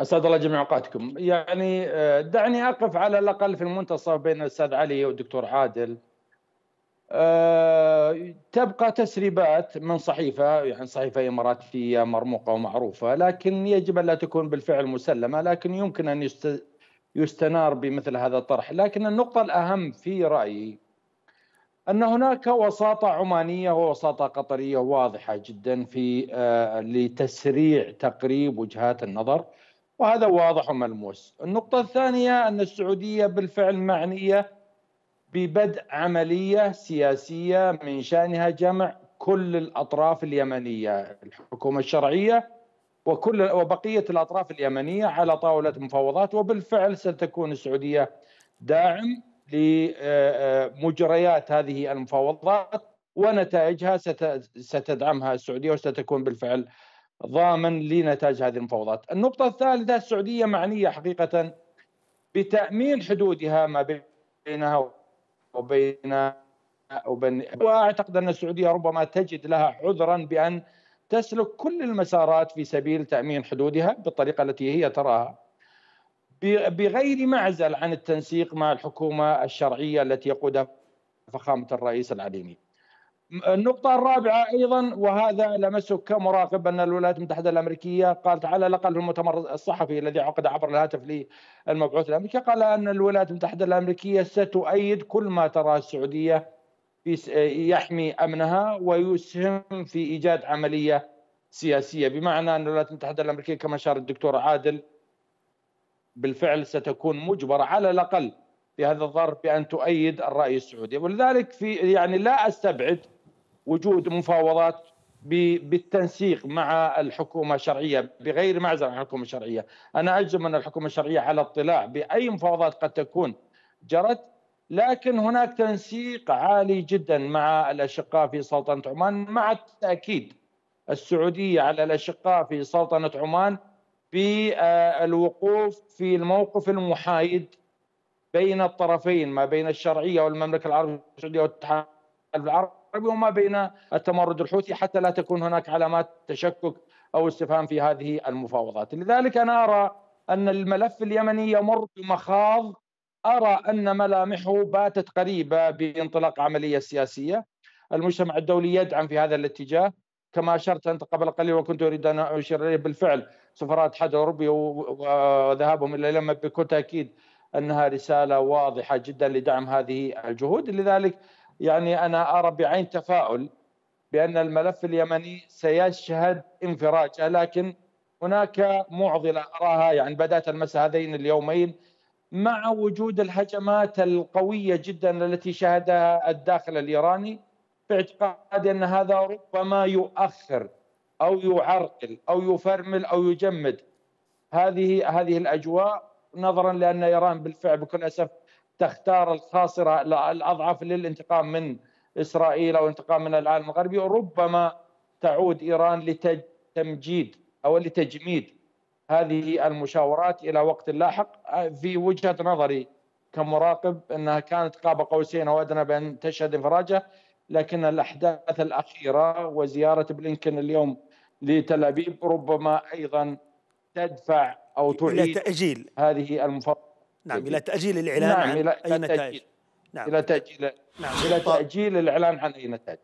اسعد الله جميع أوقاتكم. يعني آه، دعني أقف على الأقل في المنتصف بين الأستاذ علي والدكتور عادل. أه تبقى تسريبات من صحيفة يعني صحيفة إماراتية مرموقة ومعروفة لكن يجب أن لا تكون بالفعل مسلمة لكن يمكن أن يستنار بمثل هذا الطرح. لكن النقطة الأهم في رأيي أن هناك وساطة عمانية ووساطة قطرية واضحة جدا في أه لتسريع تقريب وجهات النظر. وهذا واضح وملموس. النقطة الثانية أن السعودية بالفعل معنية ببدء عملية سياسية من شأنها جمع كل الأطراف اليمنية الحكومة الشرعية وكل وبقية الأطراف اليمنية على طاولة مفاوضات وبالفعل ستكون السعودية داعم لمجريات هذه المفاوضات ونتائجها ستدعمها السعودية وستكون بالفعل ضامن لنتاج هذه المفاوضات. النقطة الثالثة السعودية معنية حقيقة بتأمين حدودها ما بينها وبين وبين وأعتقد أن السعودية ربما تجد لها عذرا بأن تسلك كل المسارات في سبيل تأمين حدودها بالطريقة التي هي تراها بغير معزل عن التنسيق مع الحكومة الشرعية التي يقودها فخامة الرئيس العليمي. النقطة الرابعة أيضا وهذا لمسه كمراقب أن الولايات المتحدة الأمريكية قالت على الأقل في المؤتمر الصحفي الذي عقد عبر الهاتف للمبعوث الأمريكي قال أن الولايات المتحدة الأمريكية ستؤيد كل ما تراه السعودية يحمي أمنها ويسهم في إيجاد عملية سياسية. بمعنى أن الولايات المتحدة الأمريكية كما أشار الدكتور عادل بالفعل ستكون مجبرة على الأقل في هذا الظرف بأن تؤيد الرأي السعودي. ولذلك في يعني لا أستبعد وجود مفاوضات بالتنسيق مع الحكومة الشرعية بغير معزل عن الحكومة الشرعية، أنا اجزم أن الحكومة الشرعية على اطلاع بأي مفاوضات قد تكون جرت لكن هناك تنسيق عالي جدا مع الأشقاء في سلطنة عمان مع التأكيد السعودية على الأشقاء في سلطنة عمان بالوقوف في الموقف المحايد بين الطرفين ما بين الشرعية والمملكة العربية السعوديه والاتحاد العربي. وما بين التمرد الحوثي حتى لا تكون هناك علامات تشكك أو استفهام في هذه المفاوضات، لذلك أنا أرى أن الملف اليمني يمر بمخاض أرى أن ملامحه باتت قريبة بانطلاق عملية سياسية، المجتمع الدولي يدعم في هذا الاتجاه. كما أشرت أنت قبل قليل وكنت أريد أن أشير إليه بالفعل سفراء الاتحاد الاوروبي وذهابهم إلى اليمن بكل تأكيد أنها رسالة واضحة جدا لدعم هذه الجهود. لذلك يعني أنا أرى بعين تفاؤل بأن الملف اليمني سيشهد انفراجه لكن هناك معضلة أراها يعني بدأت المس هذين اليومين مع وجود الهجمات القوية جدا التي شهدها الداخل الإيراني باعتقادي أن هذا ربما يؤخر أو يعرقل أو يفرمل أو يجمد هذه هذه الأجواء نظرا لأن إيران بالفعل بكل أسف تختار الخاصره الأضعف للانتقام من إسرائيل أو انتقام من العالم الغربي وربما تعود إيران لتمجيد أو لتجميد هذه المشاورات إلى وقت لاحق. في وجهة نظري كمراقب أنها كانت قاب قوسين أو أدنى بأن تشهد انفراجه لكن الأحداث الأخيرة وزيارة بلينكن اليوم لتل أبيب ربما أيضا تدفع أو تعيد تأجيل. هذه المفاوضات. نعم إلى تأجيل الإعلان نعم عن إلى أي نتائج. نعم. إلى تأجيل نعم. إلى تأجيل الإعلان عن أي نتائج.